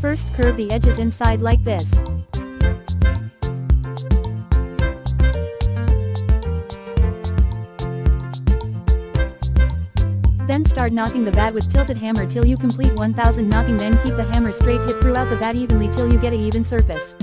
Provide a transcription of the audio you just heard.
First curve the edges inside like this. Then start knocking the bat with tilted hammer till you complete 1000 knocking then keep the hammer straight hit throughout the bat evenly till you get a even surface.